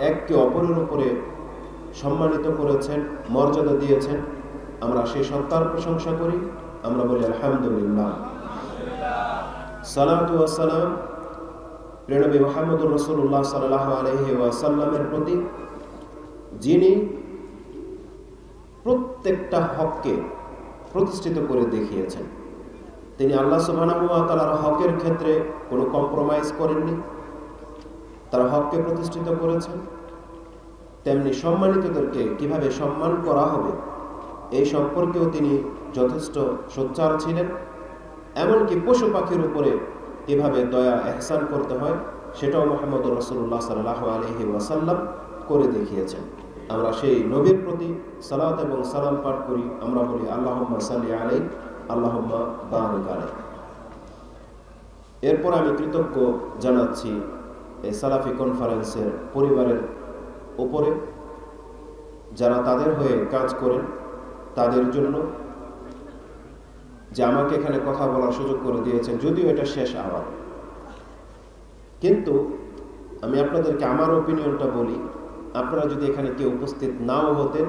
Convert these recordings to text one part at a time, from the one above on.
এককে অপরের উপরে সম্মানিত করেছেন, মর্যাদা দিয়েছেন। আমরা সেই সত্তার প্রশংসা করি, আমরা বলি আলহামদুলিল্লাহ। ওয়াসালাম প্রেরণবী মোহাম্মদুর রসুল্লাহ সাল্লাহ আলহি ওয়াসাল্লামের প্রতি, যিনি প্রত্যেকটা হককে প্রতিষ্ঠিত করে দেখিয়েছেন। তিনি আল্লাহ সুবাহ হকের ক্ষেত্রে কোনো কম্প্রোমাইজ করেননি। তারা হককে প্রতিষ্ঠিত করেছেন তেমনি সম্মানিতদেরকে কীভাবে সম্মান করা হবে, এই সম্পর্কেও তিনি যথেষ্ট সোচ্চার ছিলেন। এমনকি পশু পাখির উপরে কীভাবে দয়া এহসান করতে হয়, সেটাও মোহাম্মদ রসুল্লাহ সাল্লাহ আলহি ওয়াসাল্লাম করে দেখিয়েছেন। আমরা সেই নবীর প্রতি সালাত এবং সালাম পাঠ করি। আমরা বলি আল্লাহ সাল্লি আলাই আল্লাহম্মা বারিক এরপর আমি কৃতজ্ঞ জানাচ্ছি এই সালাফি কনফারেন্সের পরিবারের উপরে যারা তাদের হয়ে কাজ করেন, তাদের জন্য যে আমাকে এখানে কথা বলার সুযোগ করে দিয়েছেন, যদিও এটা শেষ আবার কিন্তু আমি আপনাদেরকে আমার ওপিনিয়নটা বলি, আপনারা যদি এখানে কেউ উপস্থিত নাও হতেন,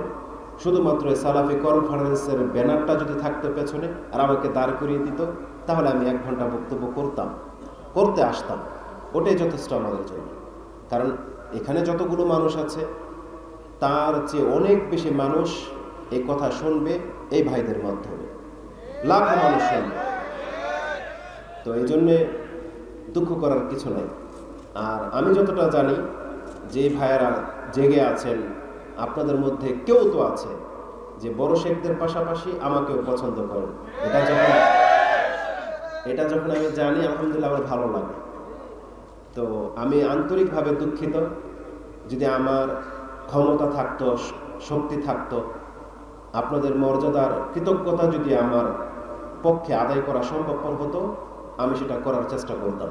শুধুমাত্র সালাফি কনফারেন্সের ব্যানারটা যদি থাকতো পেছনে আর আমাকে দাঁড় করিয়ে দিত, তাহলে আমি এক ঘণ্টা বক্তব্য করতাম, করতে আসতাম। ওটাই যথেষ্ট আমাদের জন্য। কারণ এখানে যতগুলো মানুষ আছে, তার চেয়ে অনেক বেশি মানুষ এই কথা শুনবে এই ভাইদের মাধ্যমে। লাখ মানুষ শুনবে। তো এই জন্যে দুঃখ করার কিছু নাই। আর আমি যতটা জানি, যে ভাইয়েরা জেগে আছেন, আপনাদের মধ্যে কেউ তো আছে যে বড় শেখদের পাশাপাশি আমাকেও পছন্দ করেন। এটা যখন এটা যখন আমি জানি, আলহামদুলিল্লাহ আমার ভালো লাগে। তো আমি আন্তরিকভাবে দুঃখিত যদি আমার ক্ষমতা থাকতো, শক্তি থাকতো, আপনাদের মর্যাদার কৃতজ্ঞতা যদি আমার পক্ষে আদায় করা সম্ভবপর হতো, আমি সেটা করার চেষ্টা করতাম।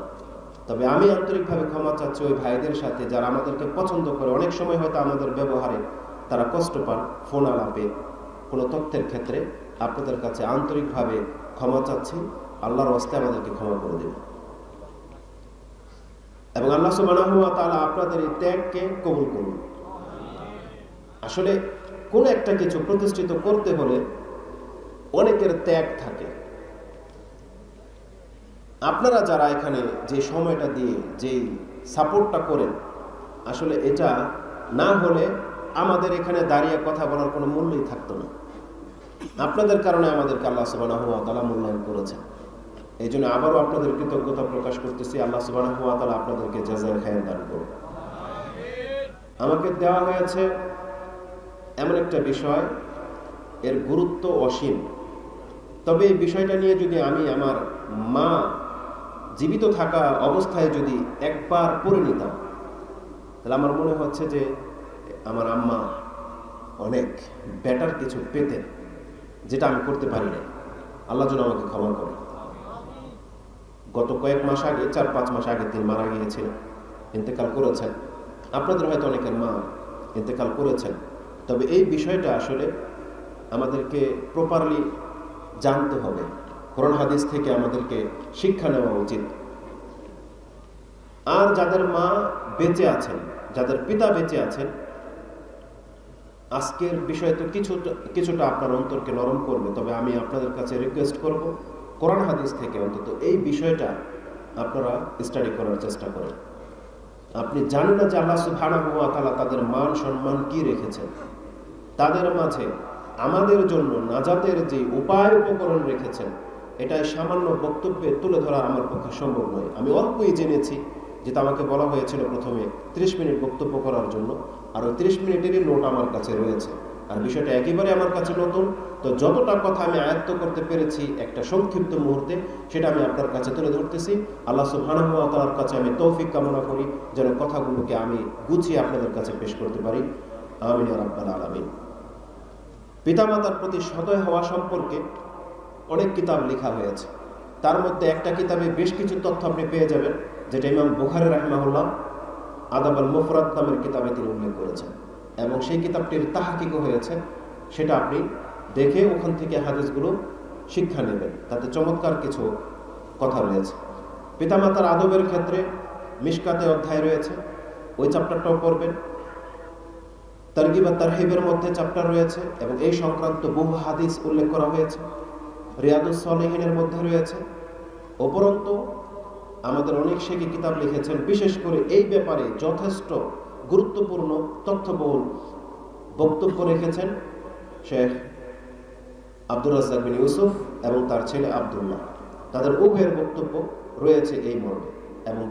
তবে আমি আন্তরিকভাবে ক্ষমা চাচ্ছি ওই ভাইদের সাথে যারা আমাদেরকে পছন্দ করে। অনেক সময় হয়তো আমাদের ব্যবহারে তারা কষ্ট পান, ফোন আলাপে। কোনো তথ্যের ক্ষেত্রে আপনাদের কাছে আন্তরিকভাবে ক্ষমা চাচ্ছি। আল্লাহর হস্তে আমাদেরকে ক্ষমা করে দেবেন। এবং আল্লাহ সুবাহ তালা আপনাদের এই ত্যাগকে কবুল করুন। আসলে কোন একটা কিছু প্রতিষ্ঠিত করতে হলে অনেকের ত্যাগ থাকে। আপনারা যারা এখানে যে সময়টা দিয়ে যেই সাপোর্টটা করেন, আসলে এটা না হলে আমাদের এখানে দাঁড়িয়ে কথা বলার কোনো মূল্যই থাকতো না। আপনাদের কারণে আমাদেরকে আল্লাহ সুবাহ মূল্যায়ন করেছেন। এই জন্য আবারও আপনাদের কৃতজ্ঞতা প্রকাশ করতেছি। আল্লাহ সুবাহ আপনাদেরকে জাজায় খায় দান করুন আমাকে দেওয়া হয়েছে এমন একটা বিষয়, এর গুরুত্ব অসীম। তবে এই বিষয়টা নিয়ে যদি আমি আমার মা জীবিত থাকা অবস্থায় যদি একবার পড়ে নিতাম, তাহলে আমার মনে হচ্ছে যে আমার আম্মা অনেক বেটার কিছু পেতেন, যেটা আমি করতে পারি না আল্লাহ যেন আমাকে ক্ষমা করে। গত কয়েক মাস আগে, চার পাঁচ মাস আগে তিনি মারা গিয়েছিলেন। ইন্তেকাল করেছেন। আপনাদের হয়তো অনেকের মা ইন্তেকাল করেছেন। তবে এই বিষয়টা আসলে আমাদেরকে প্রপারলি জানতে হবে। কোরআন হাদিস থেকে আমাদেরকে শিক্ষা নেওয়া উচিত। আর যাদের মা বেঁচে আছেন, যাদের পিতা বেঁচে আছেন, আজকের বিষয় তো কিছুটা কিছুটা আপনার অন্তরকে নরম করবে। তবে আমি আপনাদের কাছে রিকোয়েস্ট করব কোরআন হাদিস থেকে অন্তত এই বিষয়টা আপনারা স্টাডি করার চেষ্টা করেন। আপনি জানেন না যে আল্লাহ সুবহানাহু ওয়া তাআলা তাদের মান সম্মান কি রেখেছেন? তাদের মাঝে আমাদের জন্য নাজাতের যে উপায় উপকরণ রেখেছেন, এটাই সামান্য বক্তব্যে তুলে ধরা আমার পক্ষে সম্ভব নয়। আমি অল্পই জেনেছি যেটা আমাকে বলা হয়েছিল প্রথমে 30 মিনিট বক্তব্য করার জন্য, আর ওই তিরিশ মিনিটেরই নোট আমার কাছে রয়েছে। আর বিষয়টা একেবারে আমার কাছে নতুন। তো যতটা কথা আমি আয়ত্ত করতে পেরেছি একটা সংক্ষিপ্ত মুহূর্তে, সেটা আমি আপনার কাছে তুলে ধরতেছি। আল্লাহ সুবাহর কাছে আমি তৌফিক কামনা করি, যেন কথাগুলোকে আমি গুছিয়ে আপনাদের কাছে পেশ করতে পারি। আমিন রাব্বাল আলামিন। পিতামাতার প্রতি সদয় হওয়া সম্পর্কে অনেক কিতাব লেখা হয়েছে। তার মধ্যে একটা কিতাবে বেশ কিছু তথ্য আপনি পেয়ে যাবেন, যেটা ইমাম বুখারি রাহমাহুল্লাহ আদাব আল মুফরাত নামের কিতাবে তিনি উল্লেখ করেছেন। এবং সেই কিতাবটির তাহাকিকও হয়েছে, সেটা আপনি দেখে ওখান থেকে হাদিসগুলো শিক্ষা নেবেন। তাতে চমৎকার কিছু কথা রয়েছে। পিতামাতার আদবের ক্ষেত্রে মিসকাতে অধ্যায় রয়েছে, ওই চ্যাপ্টারটাও পড়বেন। তারগিবা তারহিবের মধ্যে চ্যাপ্টার রয়েছে এবং এই সংক্রান্ত বহু হাদিস উল্লেখ করা হয়েছে। রিয়াদুস সলেহিনের মধ্যে রয়েছে। উপরন্ত আমাদের অনেক শেখী কিতাব লিখেছেন, বিশেষ করে এই ব্যাপারে যথেষ্ট গুরুত্বপূর্ণ তথ্যবহুল বক্তব্য রেখেছেন শেখ আব্দুর রাজ্জাক বিন ইউসুফ এবং তার ছেলে আবদুল্লাহ। তাদের উভয়ের বক্তব্য রয়েছে এই মর্মে এবং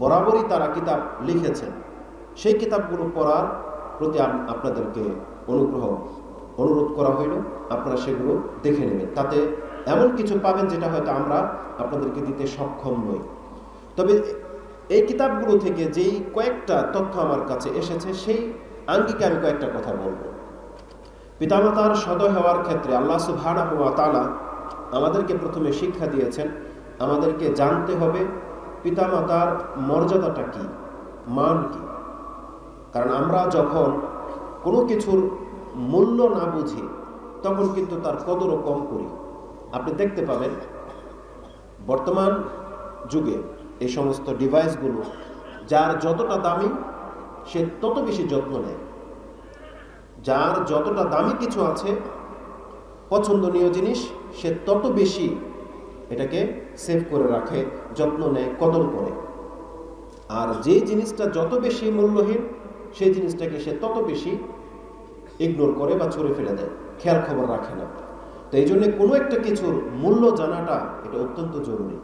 বরাবরই তারা কিতাব লিখেছেন। সেই কিতাবগুলো পড়ার প্রতি আপনাদেরকে অনুগ্রহ, অনুরোধ করা হইল, আপনারা সেগুলো দেখে নেবেন। তাতে এমন কিছু পাবেন যেটা হয়তো আমরা আপনাদেরকে দিতে সক্ষম নই। তবে এই কিতাবগুলো থেকে যেই কয়েকটা তথ্য আমার কাছে এসেছে, সেই আঙ্গিকে আমি কয়েকটা কথা বলব। পিতামাতার সদয় হওয়ার ক্ষেত্রে আল্লাহ সুবহানা হুয়া তালা আমাদেরকে প্রথমে শিক্ষা দিয়েছেন, আমাদেরকে জানতে হবে পিতামাতার মর্যাদাটা কি, মান কি। কারণ আমরা যখন কোনো কিছুর মূল্য না বুঝি, তখন কিন্তু তার কদরও কম করি। আপনি দেখতে পাবেন, বর্তমান যুগে এই সমস্ত ডিভাইসগুলো যার যতটা দামি, সে তত বেশি যত্ন নেয়। যার যতটা দামি কিছু আছে, পছন্দনীয় জিনিস, সে তত বেশি এটাকে সেভ করে রাখে, যত্ন নেয়, কদর করে। আর যে জিনিসটা যত বেশি মূল্যহীন, সেই জিনিসটাকে সে তত বেশি ইগনোর করে বা ছড়ে ফেলে দেয়, খেয়াল খবর রাখে না। তো এই জন্য কোনো একটা কিছুর মূল্য জানাটা এটা অত্যন্ত জরুরি।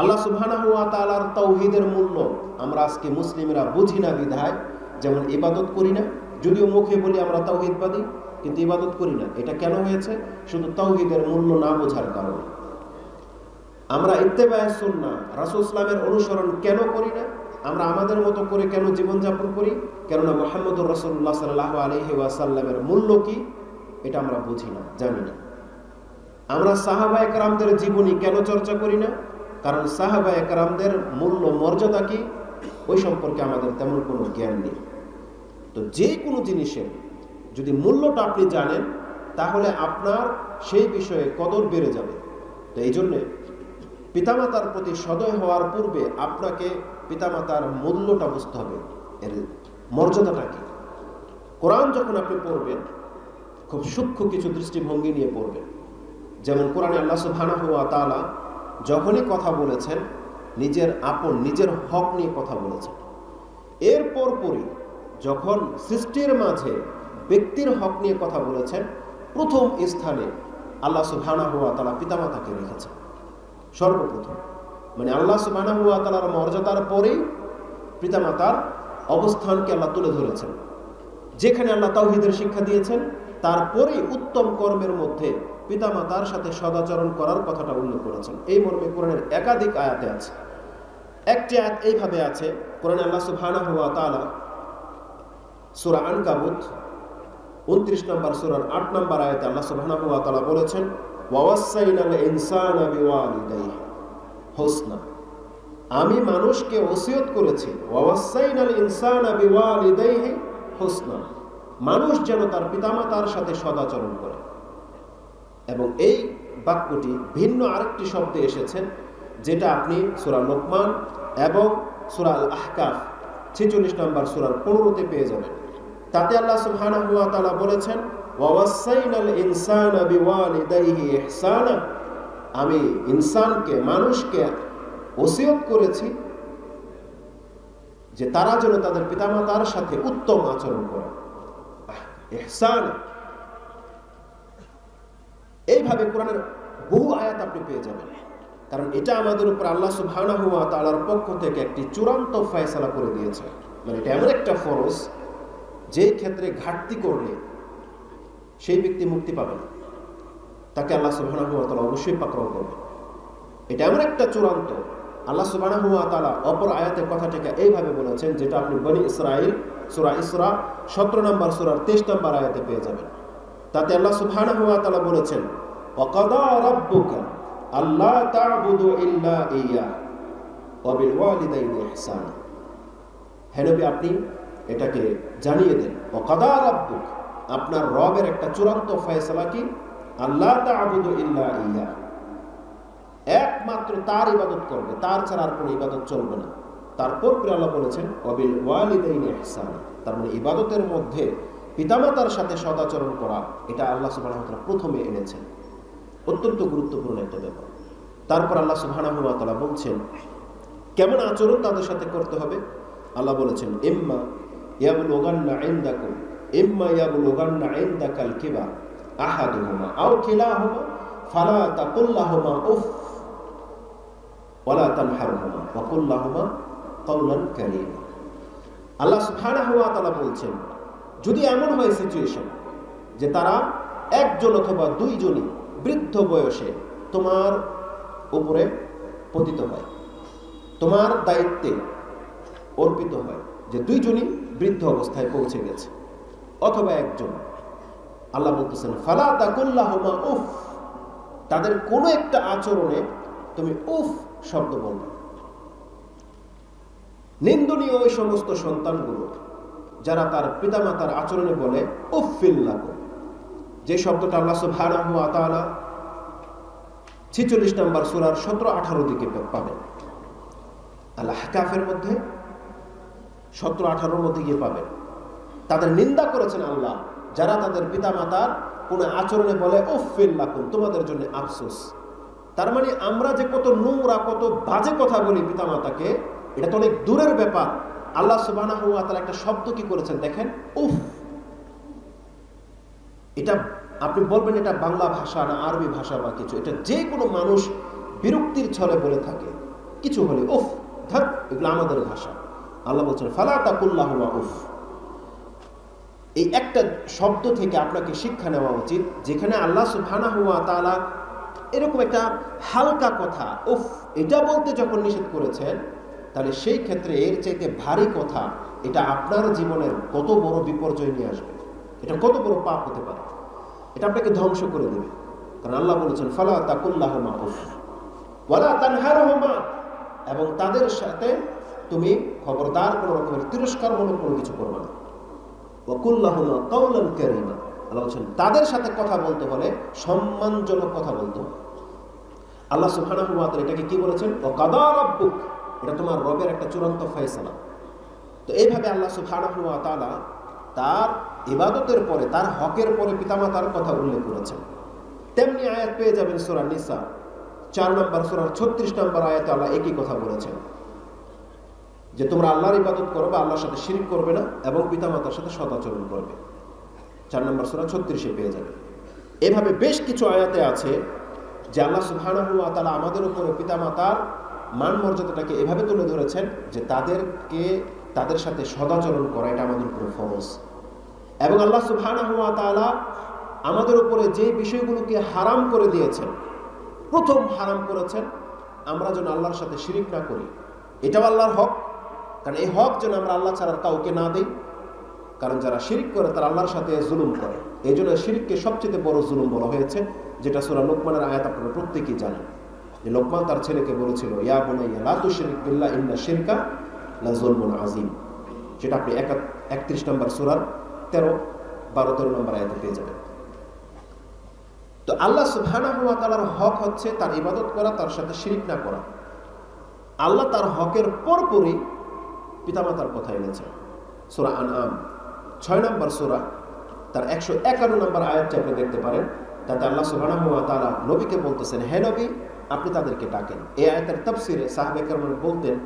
আল্লাহ সুবহানা তালার তৌহিদের মূল্য আমরা আজকে মুসলিমরা বুঝি না বিধায়, যেমন ইবাদত করি না, যদিও মুখে বলি আমরা তাওহিদবাদী কিন্তু ইবাদত করি না। এটা কেন হয়েছে? শুধু তাওহিদের মূল্য না বোঝার কারণে। আমরা ইত্তেবায় সুন্না রাসুল ইসলামের অনুসরণ কেন করি না? আমরা আমাদের মতো করে কেন জীবনযাপন করি? কেননা মোহাম্মদুর রসুল্লাহ সাল্লাহ আলহি মূল্য কি? এটা আমরা বুঝি না, জানি না। আমরা সাহাবা একরামদের জীবনী কেন চর্চা করি না? কারণ সাহাবা একরামদের মূল্য, মর্যাদা কি? ওই সম্পর্কে আমাদের তেমন কোনো জ্ঞান নেই। তো যে কোনো জিনিসের যদি মূল্যটা আপনি জানেন, তাহলে আপনার সেই বিষয়ে কদর বেড়ে যাবে। তো এই জন্যে পিতামাতার প্রতি সদয় হওয়ার পূর্বে আপনাকে পিতামাতার মূল্যটা বুঝতে হবে। এর মর্যাদাটা কি? কোরআন যখন আপনি পড়বেন, খুব সূক্ষ্ম কিছু দৃষ্টিভঙ্গি নিয়ে পড়বেন। যেমন কোরআনে আল্লাহ সুবহানাহু হুয়া তাআলা যখনই কথা বলেছেন, নিজের আপন, নিজের হক নিয়ে কথা বলেছেন। এর পরপরই যখন সৃষ্টির মাঝে ব্যক্তির হক নিয়ে কথা বলেছেন, প্রথম স্থানে আল্লাহ সুবহানাহু হুয়া তাআলা পিতামাতাকে রেখেছেন। সর্বপ্রথম। মানে আল্লাহ সুবহানাহু হুয়া তাআলার মর্যাদার পরেই পিতামাতার অবস্থানকে আল্লাহ তুলে ধরেছেন। যেখানে আল্লাহ তাওহিদের শিক্ষা দিয়েছেন, তারপরেই উত্তম কর্মের মধ্যে পিতামাতার সাথে সদাচরণ করার কথাটা উল্লেখ করেছেন। এই মর্মে কোরআনের একাধিক আয়াতে আছে। একটি আয়াত এইভাবে আছে, কোরআন আল্লাহ সুবহানাহু ওয়া তাআলা সূরা আনকাবুত 29 নম্বর সূরার 8 নম্বর আয়াতে আল্লাহ সুবহানাহু ওয়া তাআলা বলেছেন আমি মানুষকে ওসিয়ত করেছি মানুষ যেন তার পিতামাতার সাথে সদাচরণ করে। এবং এই বাক্যটি ভিন্ন আরেকটি শব্দে এসেছেন, যেটা আপনি সুরা লোকমান এবং সুরা আল আহকাফ ছেচল্লিশ নম্বর সুরার পনেরোতে পেয়ে যাবেন। তাতে আল্লাহ সুবহানাহু ওয়া তাআলা বলেছেন আমি ইনসানকে, মানুষকে ওসিয়ত করেছি যে তারা যেন তাদের পিতামাতার সাথে উত্তম আচরণ করে। ইহসান। এইভাবে কোরআনের বহু আয়াত আপনি পেয়ে যাবেন। কারণ এটা আমাদের উপর আল্লাহ সুবহানাহু ওয়া তাআলার পক্ষ থেকে একটি চূড়ান্ত ফয়সালা করে দিয়েছে। মানে এটা এমন একটা ফরজ যে ক্ষেত্রে ঘাটতি করলে সেই ব্যক্তি মুক্তি পাবে না। তাকে আল্লাহ সুবহানাহু ওয়া তাআলা অবশ্যই পাকড়াও করবে। এটা এমন একটা চূড়ান্ত, আল্লাহ সুবহানাহু ওয়া তাআলা অপর আয়াতের কথাটাকে এইভাবে বলেছেন, যেটা আপনি বনি ইসরাইল সূরা ইসরা 17 নম্বর সূরার 23 নম্বর আয়াতে পেয়ে যাবেন। তাতে আল্লাহ সুবহানাহু ওয়া তাআলা বলেছেন ওয়াকাদা রাব্বুকা আল্লাহ তা'বুদু ইয়া, ওয়া বিল ওয়ালিদাইনি ইহসানা। আপনি এটাকে জানিয়ে দেন ওয়াকাদা রাব্বুক, আপনার রবের একটা চূড়ান্ত ফয়সালা কি? আল্লাহ তা'বুদু ইল্লা ইয়া, একমাত্র তার ইবাদত করবে, তার ছাড়া আর কোনো ইবাদত চলবে না। তারপর পরে আল্লাহ বলেছেন অবিল ওয়ালিদাইন ইহসান, তার মানে ইবাদতের মধ্যে পিতামাতার সাথে সদাচরণ করা, এটা আল্লাহ সুবাহ প্রথমে এনেছেন। অত্যন্ত গুরুত্বপূর্ণ একটা ব্যাপার। তারপর আল্লাহ সুবাহ তালা বলছেন, কেমন আচরণ তাদের সাথে করতে হবে? আল্লাহ বলেছেন এম্মা ইয়াবুল ওগান্না আইন্দাকুম এম্মা ইয়াবুল ওগান্না আইন্দাকাল কিবা আহাদুহুমা আও খেলা হোমা ফালা তাকুল্লাহুমা উফ ওয়ালা তানহারহুমা ওয়া কুল্লাহুমা কওলান কারীমা। আল্লাহ সুবহানাহু ওয়া তাআলা বলছেন যদি এমন হয় সিচুয়েশন যে তারা একজন অথবা দুইজনই বৃদ্ধ বয়সে তোমার উপরে পতিত হয়, তোমার দায়িত্বে অর্পিত হয় যে দুইজনই বৃদ্ধ অবস্থায় পৌঁছে গেছে, অথবা একজন। আল্লাহ বলতেছেন, ফালা তাকুল্লাহমা উফ, তাদের কোনো একটা আচরণে তুমি উফ শব্দ বলবে। নিন্দনীয় ওই সমস্ত সন্তানগুলো যারা তার পিতামাতার আচরণে বলে উফিল্লাহ যে শব্দটা আল্লাহ সুবহানাহু ছিচল্লিশ নম্বর সুরার সতেরো আঠারো দিকে পাবেন। আল্লাহ কাফের মধ্যে সতেরো আঠারোর মধ্যে গিয়ে পাবেন। তাদের নিন্দা করেছেন আল্লাহ, যারা তাদের পিতামাতার কোনো আচরণে বলে ওফিল্লাকুম তোমাদের জন্য আফসোস। তার মানে আমরা যে কত নোংরা, কত বাজে কথা বলি পিতামাতাকে, এটা তো অনেক দূরের ব্যাপার। আল্লাহ সুবাহ একটা শব্দ কি করেছেন দেখেন? উফ! এটা আপনি বলবেন এটা বাংলা ভাষা না আরবি ভাষা বা কিছু, এটা যে কোনো মানুষ বিরক্তির ছলে বলে থাকে। কিছু হলে উফ, ধর, এগুলো আমাদের ভাষা। আল্লাহ বলছেন, ফালা তাকুল্লাহ উফ। এই একটা শব্দ থেকে আপনাকে শিক্ষা নেওয়া উচিত, যেখানে আল্লাহ সুবহানা হুয়া তালা এরকম একটা হালকা কথা, উফ, এটা বলতে যখন নিষেধ করেছেন তাহলে সেই ক্ষেত্রে এর চাইতে ভারী কথা, এটা আপনার জীবনের কত বড় বিপর্যয় নিয়ে আসবে। এটা কত বড় পাপ হতে পারে। এটা আপনাকে ধ্বংস করে দেবে। কারণ আল্লাহ বলেছেন, ফালা ওয়ালা তানহারহমা এবং তাদের সাথে তুমি খবরদার, কোনো রকমের তিরস্কারমূলক কোনো কিছু করবে না। আল্লাহ বলছেন, তাদের সাথে কথা বলতে হলে সম্মানজনক কথা বলতে হবে। আল্লাহ তাআলা এটাকে কি বলেছেন? এটা তোমার রবের একটা চূড়ান্ত ফয়সালা। তো এইভাবে আল্লাহ সুবহানাহু ওয়া তার ইবাদতের পরে, তার হকের পরে পিতামাতার কথা উল্লেখ করেছেন। তেমনি আয়াত পেয়ে যাবেন সূরা নিসা। চার নম্বর সূরার ছত্রিশ নম্বর আয়াতে আল্লাহ একই কথা বলেছেন যে, তোমরা আল্লাহর ইবাদত করো বা আল্লাহর সাথে শিরিক করবে না এবং পিতামাতার সাথে সদাচরণ করবে। চার নম্বর সূরা, ছত্রিশে পেয়ে যাবে এভাবে বেশ কিছু আয়াতে আছে যে, আল্লাহ সুবহানাহু ওয়া তাআলা আমাদের উপরে পিতামাতার মান মর্যাদাটাকে এভাবে তুলে ধরেছেন যে তাদেরকে, তাদের সাথে সদাচরণ করা এটা আমাদের উপরে ফরজ। এবং আল্লাহ তাআলা আমাদের উপরে যে বিষয়গুলোকে হারাম করে দিয়েছেন, প্রথম হারাম করেছেন, আমরা যেন আল্লাহর সাথে শিরিক না করি। এটাও আল্লাহর হক। কারণ এই হক যেন আমরা আল্লাহ ছাড়ার কাউকে না দিই। কারণ যারা শিরিক করে, তারা আল্লাহর সাথে জুলুম করে। এই জন্য শিরিককে সবচেয়ে বড় জুলুম বলা হয়েছে, যেটা সুরা লোকমানের আয়াত আপনারা প্রত্যেকেই জানেন। যে লোকমান তার ছেলেকে বলেছিল, ইয়া বোনাইয়া লাতু শিরিক বিল্লাহ ইন্না শিরকা লা জুলমুন আজিম যেটা আপনি একা একত্রিশ নম্বর সুরার তেরো, বারো, তেরো নম্বর আয়াতে পেয়ে যাবেন। তো আল্লাহ সুবহানাহু ওয়া তাআলার হক হচ্ছে তার ইবাদত করা, তার সাথে শিরিক না করা। আল্লাহ তার হকের পরপরই পিতামাতার কথা এনেছেন। সুরা আন আম ছয় নম্বর সুরা, তার একশো একান্ন নম্বর আয়াতটি আপনি দেখতে পারেন। তাতে আল্লাহ সুবহানাহু ওয়া তাআলা নবীকে বলতেছেন, হে নবী আপনি তাদেরকে ডাকেন। এই আয়াতের তাফসিরে সাহাবেকার বলতেন,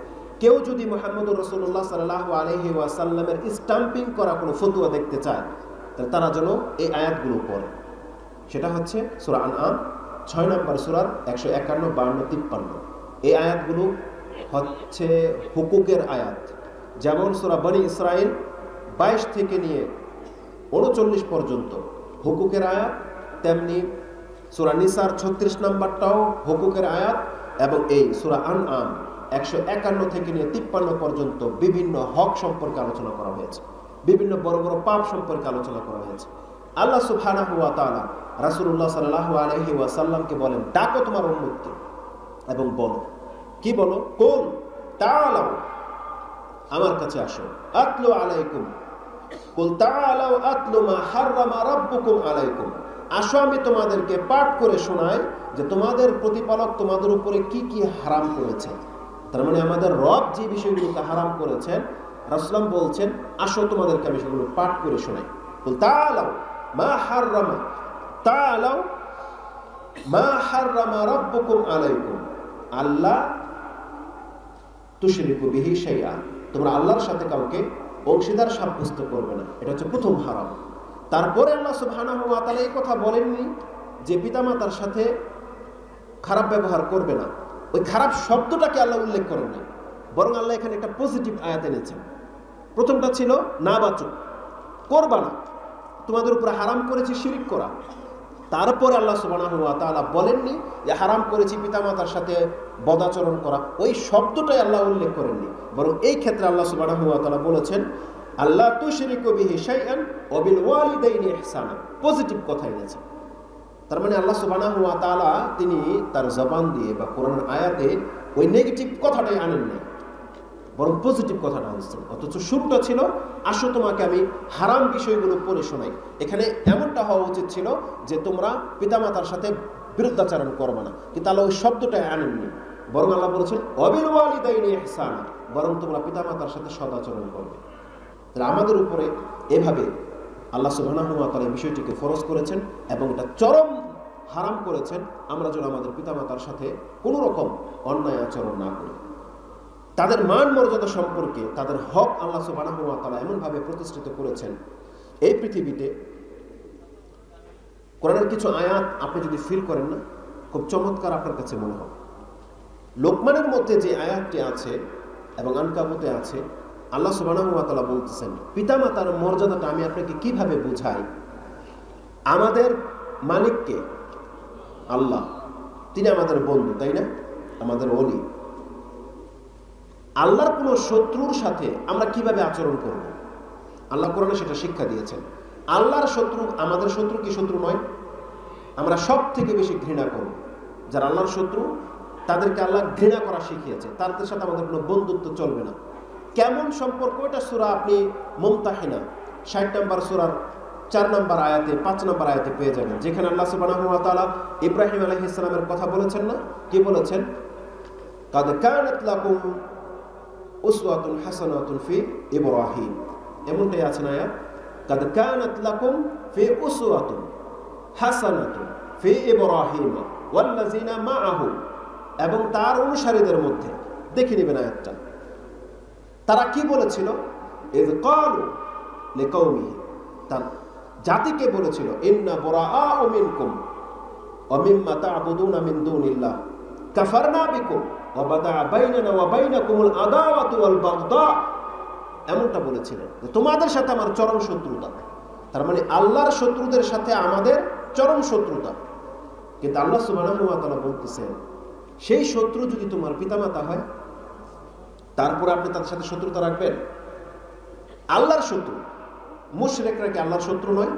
কেউ যদি মোহাম্মদ রসুল্লাহ সাল্লাহ আলহি ওয়াসাল্লামের স্টাম্পিং করা কোনো ফতুয়া দেখতে চায়, তাহলে তারা যেন এই আয়াতগুলো পড়ে। সেটা হচ্ছে সুরা আন আম ছয় নম্বর সুরার একশো একান্ন বান্ন তিপ্পান্ন। এই আয়াতগুলো হচ্ছে হুকুকের আয়াত। যেমন সুরা বনি ইসরায়েল বাইশ থেকে নিয়ে উনচল্লিশ পর্যন্ত হুকুকের আয়াত, তেমনি সুরা নিসার ছত্রিশ নম্বরটাও হুকুকের আয়াত এবং এই সুরা আন আম একশো একান্ন থেকে নিয়ে তিপ্পান্ন পর্যন্ত বিভিন্ন হক সম্পর্কে আলোচনা করা হয়েছে। বিভিন্ন বড় বড় পাপ সম্পর্কে আলোচনা করা হয়েছে। আল্লাহ সুবহানা হুয়া তালা রাসুল্লাহ সাল্লাহ আলহি ওয়াসাল্লামকে বলেন, ডাকো তোমার উন্মুক্তি এবং বলো। কি বলো? কোন তালাও আমার কাছে আসো। আতলো আলাইকুম। কুল তালাও আতলো মা হাররামা রাব্বুকুম আলাইকুম। আসো, আমি তোমাদেরকে পাঠ করে শোনাই যে তোমাদের প্রতিপালক তোমাদের উপরে কি কি হারাম করেছে। তার মানে আমাদের রব যে বিষয়গুলোকে হারাম করেছেন রাসুলাম বলছেন, আসো, তোমাদেরকে আমি সেগুলো পাঠ করে শোনাই। বল মা হাররামা তালাও মা হাররামা রব্বুকুম আলাইকুম। আল্লাহ তুশরিকু বিহি শাইআ তোমরা আল্লাহর সাথে কাউকে অংশীদার সাব্যস্ত করবে না। এটা হচ্ছে প্রথম হারাম। তারপরে আল্লাহ সুবহানাহু ওয়া তাআলা এই কথা বলেননি যে পিতামাতার সাথে খারাপ ব্যবহার করবে না। ওই খারাপ শব্দটাকে আল্লাহ উল্লেখ করেন নাই। বরং আল্লাহ এখানে একটা পজিটিভ আয়াত এনেছেন। প্রথমটা ছিল, না বাচক করবা না। তোমাদের উপরে হারাম করেছি শিরিক করা। তারপরে আল্লাহ সুবহানাহু ওয়া তাআলা বলেননি যে, হারাম করেছি পিতামাতার সাথে বদাচরণ করা। ওই শব্দটাই আল্লাহ উল্লেখ করেননি। বরং এই ক্ষেত্রে আল্লাহ সুবহানাহু ওয়া তাআলা বলেছেন আল্লাহ তুশরিকু বিহি শাইআন ওয়া বিল ওয়ালিদাইনি ইহসানা। পজিটিভ কথা এনেছেন তার মানে আল্লাহ সুবহানাহু ওয়া তাআলা তিনি তার জবান দিয়ে বা কোরআনের আয়াতে ওই নেগেটিভ কথাটাই আনেন নাই, বরং পজিটিভ কথাটা আনছেন। অথচ শুরুটা ছিল, আসো তোমাকে আমি হারাম বিষয়গুলো পড়ে শোনাই। এখানে এমনটা হওয়া উচিত ছিল যে তোমরা পিতামাতার সাথে বিরুদ্ধাচারণ করবে না। কিন্তু আল্লাহ ওই শব্দটা আনেননি বরং আল্লাহ বলেছেন অবিল ওয়ালিদাইনি ইহসানা। বরং তোমরা পিতামাতার সাথে সদাচরণ করবে। তাহলে আমাদের উপরে এভাবে আল্লাহ সুবহানাহু ওয়া এই বিষয়টিকে ফরজ করেছেন এবং এটা চরম হারাম করেছেন, আমরা যেন আমাদের পিতামাতার সাথে কোনো রকম অন্যায় আচরণ না করি। তাদের মান মর্যাদা সম্পর্কে তাদের হক আল্লাহ ওয়া তাআলা এমনভাবে প্রতিষ্ঠিত করেছেন। এই পৃথিবীতে কোরআনের কিছু আয়াত আপনি যদি ফিল করেন না, খুব চমৎকার আপনার কাছে মনে হবে। লোকমানের মধ্যে যে আয়াতটি আছে এবং আনকাবতে আছে আল্লাহ তাআলা বলতেছেন, পিতামাতার মর্যাদাটা আমি আপনাকে কীভাবে বুঝাই? আমাদের মালিককে আল্লাহ, তিনি আমাদের বন্ধু, তাই না? আমাদের অলি আল্লাহর কোনো শত্রুর সাথে আমরা কীভাবে আচরণ করব? আল্লাহ কোরআনে সেটা শিক্ষা দিয়েছেন। আল্লাহর শত্রু, আমাদের শত্রু কি শত্রু নয়? আমরা সব থেকে বেশি ঘৃণা করব। যারা আল্লাহর শত্রু, তাদেরকে আল্লাহ ঘৃণা করা শিখিয়েছে। তাদের সাথে আমাদের কোনো বন্ধুত্ব চলবে না। কেমন সম্পর্ক? এটা সুরা আপনি মমতাহিনা, ষাট নম্বর সুরার চার নম্বর আয়াতে, পাঁচ নম্বর আয়াতে পেয়ে যাবেন। যেখানে আল্লাহ সুবাহ তাআলা ইব্রাহিম আলাইহিস সালামের কথা বলেছেন না? কি বলেছেন? কাদ এমনটাই আছে এবং তার অনুসারীদের মধ্যে, দেখে নেবেন আয়াতটা। তারা কি বলেছিল? তার জাতিকে বলেছিল মিন এমনটা বলেছিলেন। তোমাদের সাথে আমার চরম শত্রুতা। তার মানে আল্লাহর শত্রুদের সাথে আমাদের চরম শত্রুতা। কিন্তু আল্লাহ ওয়া বলতেছেন, সেই শত্রু যদি তোমার পিতামাতা হয় তারপরে আপনি তাদের সাথে শত্রুতা রাখবেন? আল্লাহর শত্রু। মুশরেকরা কি আল্লাহর শত্রু নয়?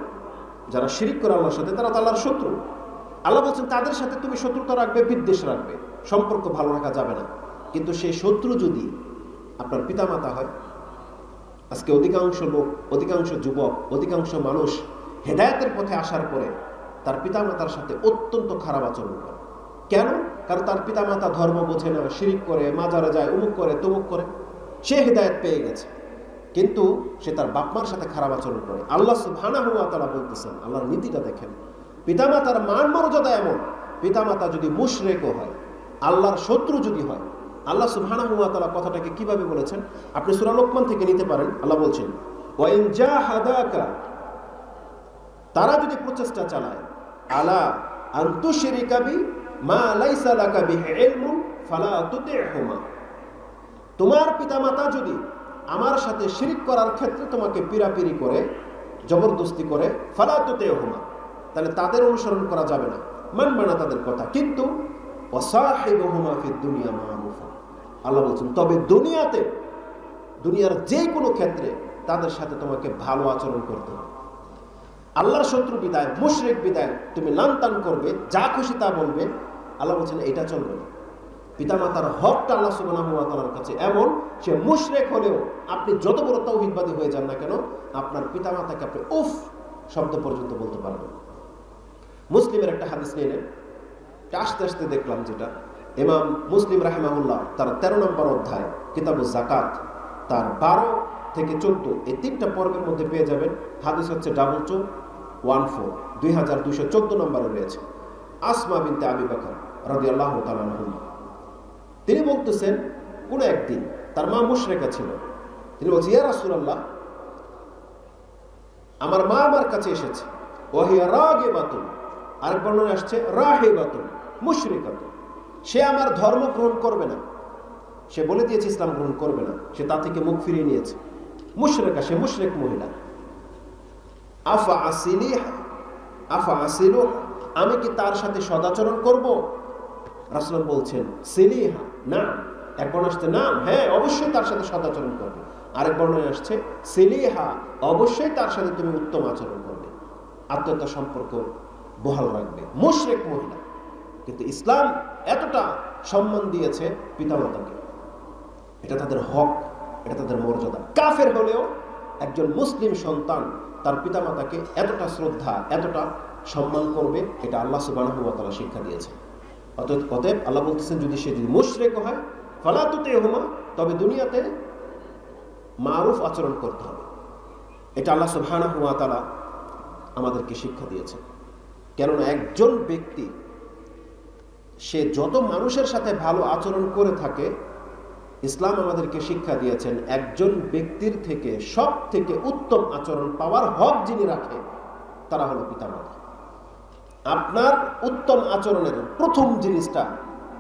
যারা শিরিক করে আল্লাহর সাথে, তারা তো আল্লাহর শত্রু। আল্লাহ বলছেন, তাদের সাথে তুমি শত্রুতা রাখবে, বিদ্বেষ রাখবে। সম্পর্ক ভালো রাখা যাবে না। কিন্তু সেই শত্রু যদি আপনার পিতামাতা হয়, আজকে অধিকাংশ লোক, অধিকাংশ যুবক, অধিকাংশ মানুষ হেদায়তের পথে আসার পরে তার পিতামাতার সাথে অত্যন্ত খারাপ আচরণ করে। কেন? কারণ তার পিতামাতা ধর্ম বোঝে না, শিরিক করে, মাজারে যায়, উমুক করে, তমুক করে। সে হেদায়ত পেয়ে গেছে। কিন্তু সে তার বাপমার সাথে খারাপ আচরণ করে। আল্লাহ সুবহানা হুয়া তারা বলতেছেন, আল্লাহর নীতিটা দেখেন। পিতামাতার মান মর্যাদা এমন, পিতামাতা যদি মুশরেকও হয়, আল্লাহর শত্রু যদি হয়, আল্লাহ সুবহানা হুয়া তালা কথাটাকে কীভাবে বলেছেন? আপনি সুরা লোকমান থেকে নিতে পারেন। আল্লাহ বলছেন তারা যদি প্রচেষ্টা চালায়, আলা আন্তুশরিকাবি মা লাইসা লাকা বিহি ইলমুন ফালা তুতি'হুমা। তোমার পিতামাতা যদি আমার সাথে শিরিক করার ক্ষেত্রে তোমাকে পিরাপিরি করে, জবরদস্তি করে ফালাতুতে হুমা তাহলে তাদের অনুসরণ করা যাবে না। মানবে না তাদের কথা। কিন্তু দুনিয়া মারুফা। আল্লাহ বলছেন, তবে দুনিয়াতে, দুনিয়ার যে কোনো ক্ষেত্রে তাদের সাথে তোমাকে ভালো আচরণ করতে হবে। আল্লাহর শত্রু বিদায়, মুশরেক বিদায়, তুমি লানতান করবে, যা খুশি তা বলবে আল্লাহ বলছেন, এটা চলবে না। পিতামাতার হকটা আল্লাহ সুবাহর কাছে এমন, সে মুশরেক হলেও আপনি যত বড় তৌহিদবাদী হয়ে যান না কেন, আপনার পিতামাতাকে আপনি উফ শব্দ পর্যন্ত বলতে পারবেন মুসলিমের একটা হাদিস নিয়ে নেন। আস্তে আস্তে দেখলাম যেটা, ইমাম মুসলিম রাহেমাহুল্লাহ তার তেরো নম্বর অধ্যায় কিতাবু জাকাত তার বারো থেকে চোদ্দ, এই তিনটা পর্বের মধ্যে পেয়ে যাবেন। হাদিস হচ্ছে ডাবল টু ওয়ান ফোর দুই হাজার দুইশো চোদ্দ নম্বরে রয়েছে। আসমা বিনতে আবি বাকর রাজি আল্লাহ তালাহুল্লাহ তিনি বলতেছেন, কোনো একদিন তার মা মুশরেকা ছিল। তিনি বলছেন, ইয়া রাসূলুল্লাহ, আমার মা আমার কাছে এসেছে। ওহিয়া রাগে বাতুন আরেক বর্ণনা আসছে রাহে বাতুন মুশরিকাতুন। সে আমার ধর্ম গ্রহণ করবে না। সে বলে দিয়েছে, ইসলাম গ্রহণ করবে না। সে তা থেকে মুখ ফিরিয়ে নিয়েছে। মুশরেকা, সে মুশরেক মহিলা। আফা আসিলি, আফা আসিলু, আমি কি তার সাথে সদাচরণ করব? রাসুল বলছেন সিলিহা না এক বর্ণ আসছে না হ্যাঁ অবশ্যই তার সাথে সদাচরণ করবে। আরেক বর্ণায় আসছে সিলিহা অবশ্যই তার সাথে তুমি উত্তম আচরণ করবে। আত্মীয়তা সম্পর্ক বহাল রাখবে। মুশরেক মহিলা। কিন্তু ইসলাম এতটা সম্মান দিয়েছে পিতামাতাকে। এটা তাদের হক, এটা তাদের মর্যাদা। কাফের হলেও একজন মুসলিম সন্তান তার পিতামাতাকে এতটা শ্রদ্ধা, এতটা সম্মান করবে, এটা আল্লাহ সুবাহ শিক্ষা দিয়েছে। অতএব অতএব আল্লাহ বলতেছেন, যদি সে যদি মুশরেক হয় ফালাতুতে হুমা তবে দুনিয়াতে মারুফ আচরণ করতে হবে। এটা আল্লাহ সুবহানাহু ওয়া তাআলা আমাদেরকে শিক্ষা দিয়েছে। কেননা একজন ব্যক্তি সে যত মানুষের সাথে ভালো আচরণ করে থাকে, ইসলাম আমাদেরকে শিক্ষা দিয়েছেন, একজন ব্যক্তির থেকে সব থেকে উত্তম আচরণ পাওয়ার হক যিনি রাখে, তারা হলো পিতামাতা। আপনার উত্তম আচরণের প্রথম জিনিসটা,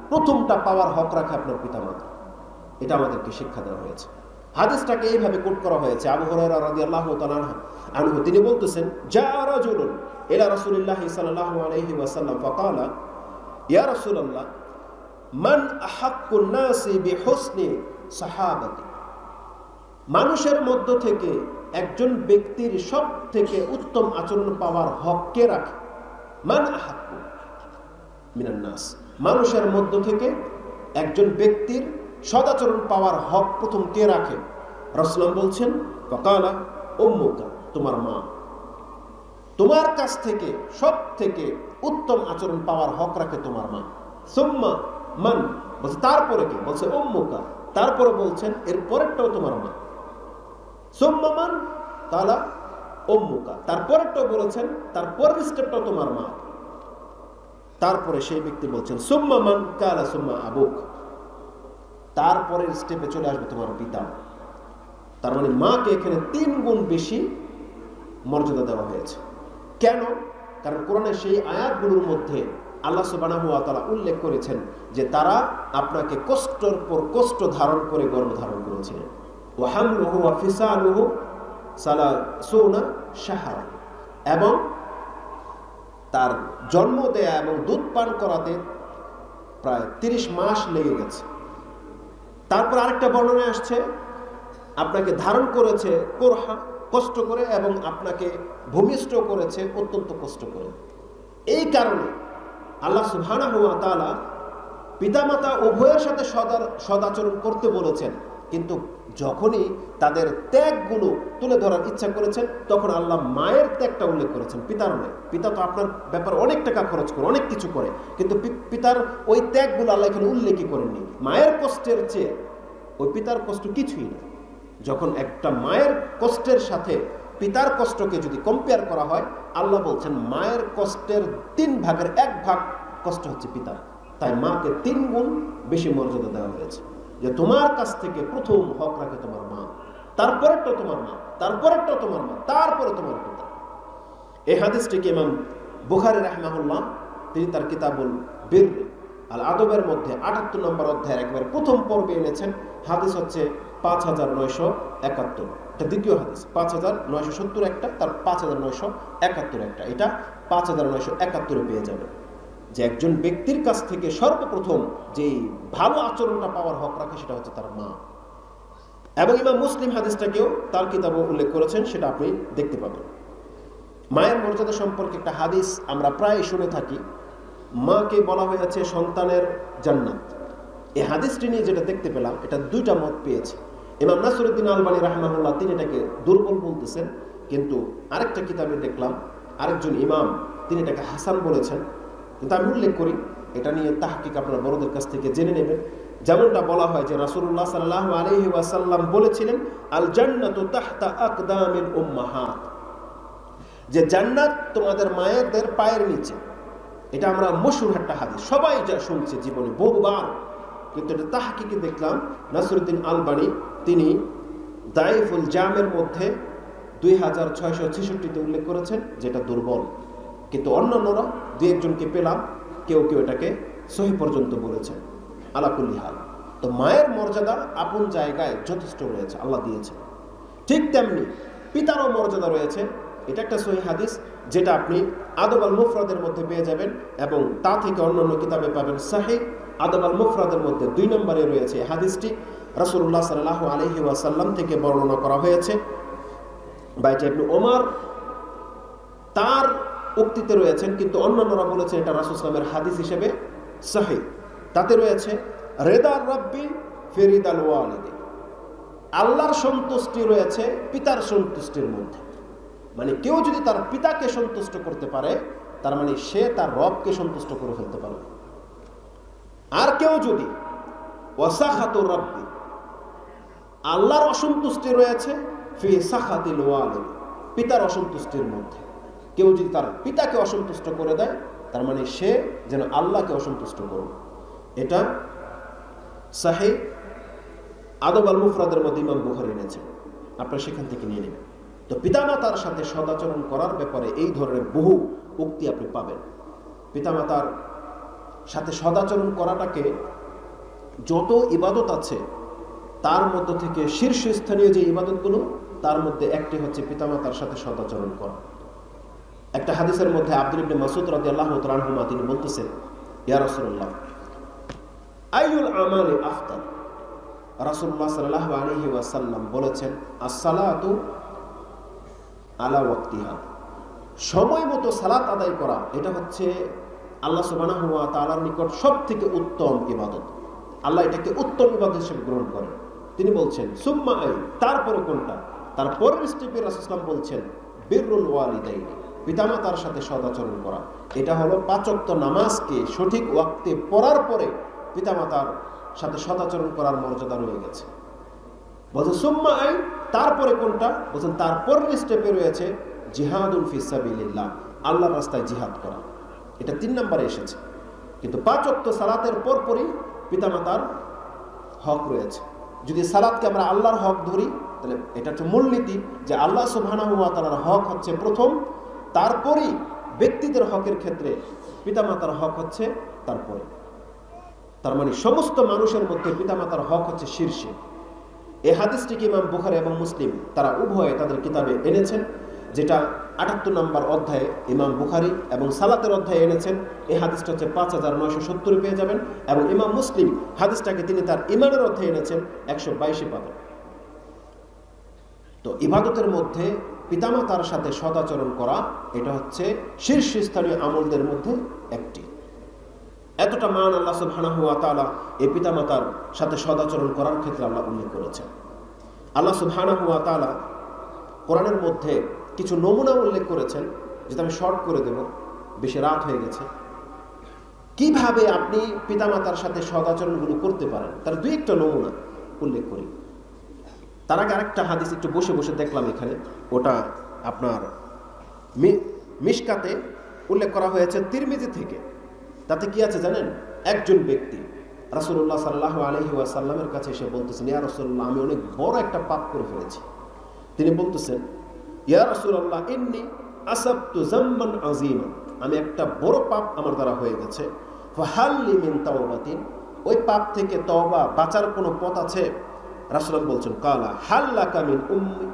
প্রথমটা পাওয়ার হক রাখে আপনার পিতামাতা। এটা আমাদেরকে শিক্ষা দেওয়া হয়েছে। হাদিসটাকে এইভাবে কোট করা হয়েছে। আবু হুরায়রা রাদিয়াল্লাহু তিনি বলতেছেন জা রাজুলুন ইলা রাসূলিল্লাহি সাল্লাল্লাহু আলাইহি ওয়াসাল্লাম ফাকালা, ইয়া রাসূলুল্লাহ, মান আহাক্কুন নাসি বিহুসনি সাহাবাতি। মানুষের মধ্য থেকে একজন ব্যক্তির সব থেকে উত্তম আচরণ পাওয়ার হককে রাখে। মান আহাক্কু মিনান মানুষের মধ্য থেকে একজন ব্যক্তির সদাচরণ পাওয়ার হক প্রথম কে রাখে? রসলাম বলছেন ককালা উম্মুকা, তোমার মা। তোমার কাছ থেকে সব থেকে উত্তম আচরণ পাওয়ার হক রাখে তোমার মা। সুম্মা, মান, বলছে, তারপরে কে? বলছে, উম্মুকা। তারপরে বলছেন, এর পরেরটাও তোমার মা। সুম্মা, মান, তালা উম্মুকা তারপরেরটাও বলেছেন, তারপরের স্টেপটাও তোমার মা। তারপরে সেই ব্যক্তি বলছেন, সুম্মা মান কালা সুম্মা আবুক। তারপরের স্টেপে চলে আসবে তোমার পিতা। তার মানে মাকে এখানে তিন গুণ বেশি মর্যাদা দেওয়া হয়েছে। কেন? কারণ কোরআনের সেই আয়াতগুলোর মধ্যে আল্লাহ সুবাহ উল্লেখ করেছেন যে তারা আপনাকে কষ্টর পর কষ্ট ধারণ করে গর্ভ ধারণ করেছিলেন ওয়াহামলুহু ওয়াফিসালুহু সালা সৌনা সাহারা এবং তার জন্ম দেয়া এবং দুধ পান করাতে প্রায় তিরিশ মাস লেগে গেছে। তারপর আরেকটা বর্ণনায় আসছে, আপনাকে ধারণ করেছে কোরহা, কষ্ট করে এবং আপনাকে ভূমিষ্ঠ করেছে, অত্যন্ত কষ্ট করে। এই কারণে আল্লাহ সুবহানা হুয়া তালা পিতামাতা উভয়ের সাথে সদাচরণ করতে বলেছেন। কিন্তু যখনই তাদের ত্যাগগুলো তুলে ধরার ইচ্ছা করেছেন, তখন আল্লাহ মায়ের ত্যাগটা উল্লেখ করেছেন। পিতার নয় পিতা তো আপনার ব্যাপার অনেক টাকা খরচ করে, অনেক কিছু করে। কিন্তু পিতার ওই ত্যাগগুলো আল্লাহ এখানে উল্লেখই করেননি। মায়ের কষ্টের চেয়ে ওই পিতার কষ্ট কিছুই না। যখন একটা মায়ের কষ্টের সাথে পিতার কষ্টকে যদি কম্পেয়ার করা হয়, আল্লাহ বলছেন, মায়ের কষ্টের তিন ভাগের এক ভাগ কষ্ট হচ্ছে পিতার। তাই মাকে তিন গুণ বেশি মর্যাদা দেওয়া হয়েছে। যে তোমার কাছ থেকে প্রথম হক রাখে তোমার মা তারপরেরটা তোমার মা তারপরেরটা তোমার মা, তারপরে তোমার পিতা। এই হাদিসটিকে ইমাম বুখারি রাহমাহুল্লাহ? তিনি তার কিতাবুল বীর আল আদবের মধ্যে আটাত্তর নম্বর অধ্যায়ের একবার প্রথম পর্বে এনেছেন। হাদিস হচ্ছে পাঁচ হাজার নয়শো একাত্তর। এটা দ্বিতীয় হাদিস, পাঁচ হাজার নয়শো সত্তর একটা, তার পাঁচ হাজার নয়শো একাত্তর একটা। এটা পাঁচ হাজার নয়শো একাত্তরে পেয়ে যাবে। যে একজন ব্যক্তির কাছ থেকে সর্বপ্রথম যে ভালো আচরণটা পাওয়ার হক রাখে সেটা হচ্ছে তার মা। এবং ইমাম মুসলিম হাদিসটাকেও তার কিতাবও উল্লেখ করেছেন, সেটা আপনি দেখতে পাবেন। মায়ের মর্যাদা সম্পর্কে একটা হাদিস আমরা প্রায় শুনে থাকি। মাকে বলা হয়েছে সন্তানের জান্নাত। এই হাদিসটি নিয়ে যেটা দেখতে পেলাম, এটা দুইটা মত পেয়েছে। ইমাম নাসরুদ্দিন আলবানী রাহমাহুল্লাহ, তিনি এটাকে দুর্বল বলতেছেন, কিন্তু আরেকটা কিতাবে দেখলাম, আরেকজন ইমাম, তিনি এটাকে হাসান বলেছেন। কিন্তু আমি উল্লেখ করি, এটা নিয়ে তাহকিক আপনার বড়দের কাছ থেকে জেনে নেবেন। যেমনটা বলা হয় যে রাসুল্লাহ সাল্লাহ আলহি ওয়াসাল্লাম বলেছিলেন আল জান্নাত তাহতা আকদামিল উম্মাহাত যে জান্নাত তোমাদের মায়েদের পায়ের নিচে। এটা আমরা মশুর একটা হাদিস। সবাই যা শুনছে জীবনে, বহুবার। কিন্তু এটা তাহাকিকে দেখলাম, নাসরুদ্দিন আলবানি, তিনি দাইফুল জামের মধ্যে দুই হাজার ছয়শো ছেষট্টিতে উল্লেখ করেছেন, যেটা দুর্বল। কিন্তু অন্যান্যরা দু একজনকে পেলাম, কেউ কেউ এটাকে সহি পর্যন্ত বলেছে। আলাকুল্লি হাল। তো মায়ের মর্যাদা আপন জায়গায় যথেষ্ট রয়েছে, আল্লাহ দিয়েছে। ঠিক তেমনি পিতারও মর্যাদা রয়েছে, এটা একটা সহি হাদিস, যেটা আপনি আদব আল মুফরাদের মধ্যে পেয়ে যাবেন এবং তা থেকে অন্য অন্য কিতাবে পাবেন সাহি। আদব আল মুফরাদের মধ্যে দুই নম্বরে রয়েছে হাদিসটি রসুল্লাহ সাল্লাহ আলহি ওয়াসাল্লাম থেকে বর্ণনা করা হয়েছে। বাইটা ইবনু ওমর, তার উক্তিতে রয়েছেন, কিন্তু অন্যান্যরা বলেছেন এটা রাসুসলামের হাদিস হিসেবে সাহি। তাতে রয়েছে, রেদার রব্বি ফেরিদ আল ওয়ালিদে। আল্লাহর সন্তুষ্টি রয়েছে পিতার সন্তুষ্টির মধ্যে। মানে কেউ যদি তার পিতাকে সন্তুষ্ট করতে পারে, তার মানে সে তার রবকে সন্তুষ্ট করে ফেলতে পারবে। আর কেউ যদি, ওয়াসাখাতুর রব্বি, আল্লাহর অসন্তুষ্টি রয়েছে, ফি সাখাতিল ওয়ালিদ, পিতার অসন্তুষ্টির মধ্যে। কেউ যদি তার পিতাকে অসন্তুষ্ট করে দেয়, তার মানে সে যেন আল্লাহকে অসন্তুষ্ট করবে এটা সাহে আদব আল মুফরাদের মধ্যে ইমাম বুখারি এনেছেন আপনারা সেখান থেকে নিয়ে নেবেন। তো পিতামাতার সাথে সদাচরণ করার ব্যাপারে এই ধরনের বহু উক্তি আপনি পাবেন। পিতামাতার সাথে সদাচরণ করাটাকে যত ইবাদত আছে, তার মধ্য থেকে শীর্ষস্থানীয় যে ইবাদতগুলো, তার মধ্যে একটি হচ্ছে পিতামাতার সাথে সদাচরণ করা। একটা হাদিসের মধ্যে আব্দুল ইবনে মাসুদ রাজি আল্লাহ তালহুমা তিনি বলতেছেন, ইয়া রসুল্লাহ আইউল আমালে আফতার রাসুল্লাহ সাল্লাহ আলহি ওয়াসাল্লাম বলেছেন, আসসালাতু আলা ওয়াক্তিহা। সময় মতো সালাত আদায় করা, এটা হচ্ছে আল্লাহ সুবানা হুয়া তালার নিকট সব থেকে উত্তম ইবাদত। আল্লাহ এটাকে উত্তম ইবাদত হিসেবে গ্রহণ করেন। তিনি বলছেন, সুম্মা আই, তারপরে কোনটা? তার পরের স্টেপে রাসুসলাম বলছেন, বীরুল ওয়ালিদাই পিতামাতার সাথে সদাচরণ করা। এটা হলো পাচক্ত নামাজকে সঠিক ওয়াক্তে পড়ার পরে পিতামাতার সাথে সদাচরণ করার মর্যাদা রয়ে গেছে। বলছেন সুম্মা আই। তারপরে কোনটা? বলছেন, তারপরের স্টেপে রয়েছে জিহাদুল ফিসাবিল্লাহ আল্লাহর রাস্তায় জিহাদ করা। এটা তিন নম্বরে এসেছে। কিন্তু পাঁচ সালাতের পরপরই পিতামাতার হক রয়েছে। যদি সালাদকে আমরা আল্লাহর হক ধরি, তাহলে এটা হচ্ছে মূলনীতি যে আল্লাহ সুবহানা হুয়া হক হচ্ছে প্রথম তারপরেই ব্যক্তিদের হকের ক্ষেত্রে পিতামাতার হক হচ্ছে তারপরে। তার মানে সমস্ত মানুষের মধ্যে পিতামাতার হক হচ্ছে শীর্ষে। এই হাদিসটিকে ইমাম বুখারি এবং মুসলিম তারা উভয়ে তাদের কিতাবে এনেছেন, যেটা আটাত্তর নম্বর অধ্যায়ে ইমাম বুখারি এবং সালাতের অধ্যায়ে এনেছেন। এই হাদিসটা হচ্ছে পাঁচ হাজার নয়শো সত্তরে পেয়ে যাবেন এবং ইমাম মুসলিম হাদিসটাকে তিনি তার ইমানের অধ্যায়ে এনেছেন একশো বাইশে পাবেন তো ইবাদতের মধ্যে পিতামাতার সাথে সদাচরণ করা, এটা হচ্ছে শীর্ষস্থানীয় আমলদের মধ্যে একটি। এতটা মান আল্লাহ সুবহানাহুয়া তালা এই পিতামাতার সাথে সদাচরণ করার ক্ষেত্রে আল্লাহ উল্লেখ করেছেন। আল্লাহ সুবহানাহুয়া তালা কোরআনের মধ্যে কিছু নমুনা উল্লেখ করেছেন, যেটা আমি শর্ট করে দেব, বেশি রাত হয়ে গেছে। কীভাবে আপনি পিতামাতার সাথে সদাচরণগুলো করতে পারেন? তার দুই একটা নমুনা উল্লেখ করি। তার আগে আরেকটা হাদিস একটু বসে বসে দেখলাম এখানে। ওটা আপনার মিসকাতে উল্লেখ করা হয়েছে তিরমিজি থেকে। তাতে কি আছে জানেন? একজন ব্যক্তি রাসুল্লাহ সাল্লাহ আলহি ওয়াসাল্লামের কাছে এসে বলতেছেন, ইয়া রসুল্লাহ আমি অনেক বড় একটা পাপ করে ফেলেছি। তিনি বলতেছেন, ইয়া রসুল্লাহ এমনি আসাবতু আমি একটা বড় পাপ আমার দ্বারা হয়ে গেছে। ওই পাপ থেকে তওবা বাঁচার কোনো পথ আছে? রাসুলাম বলছেন, কালা হাল্লা কামিন উম্মি।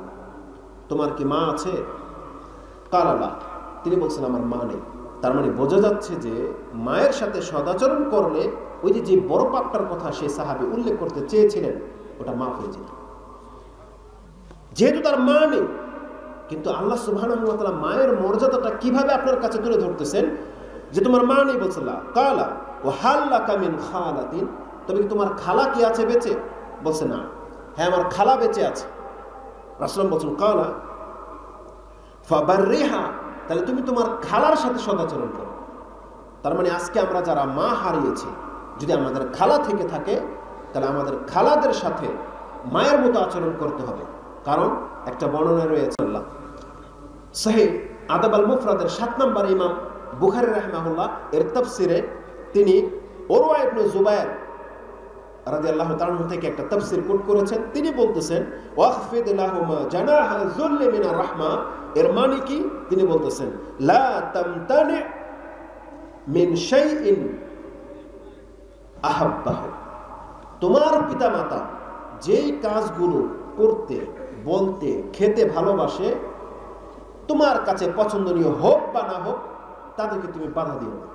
তোমার কি মা আছে? কালালা তিনি বলছেন, আমার মা নেই। তার মানে বোঝা যাচ্ছে যে মায়ের সাথে সদাচরণ করলে ওই যে যে বড় পাপটার কথা সে সাহাবি উল্লেখ করতে চেয়েছিলেন, ওটা মাফ হয়ে যেত। যেহেতু তার মা নেই, কিন্তু আল্লাহ সুবাহ মায়ের মর্যাদাটা কীভাবে আপনার কাছে তুলে ধরতেছেন? যে তোমার মা নেই বলছিল্লা কালা ও হাল্লা কামিন খালাতিন। তবে কি তোমার খালা কি আছে বেঁচে? বলছে, না। হ্যাঁ আমার খালা বেঁচে আছে। রাসলাম বলছেন, কালা ফাবার রেহা তাহলে তুমি তোমার খালার সাথে সদাচরণ করো। তার মানে আজকে আমরা যারা মা হারিয়েছি, যদি আমাদের খালা থেকে থাকে, তাহলে আমাদের খালাদের সাথে মায়ের মতো আচরণ করতে হবে। কারণ একটা বর্ণনা রয়েছে আল্লাহ। সাহেব আদাব আল মুফরাদের সাত নম্বর ইমাম বুখারি রাহমাহুল্লাহ, এর তফসিরে তিনি ওরওয়া ইবনে জুবায়ের রাদিয়াল্লাহু তাআলা থেকে একটা তাফসীর কোট করেছেন। তিনি বলতেছেন রাহমা। এর মানে কি? তিনি বলতেছেন, লা তামতানি মিন শাইইন তোমার যেই কাজগুলো করতে, বলতে, খেতে ভালোবাসে, তোমার কাছে পছন্দনীয় হোক বা না হোক, তাদেরকে তুমি বাধা দিও না।